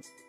Thank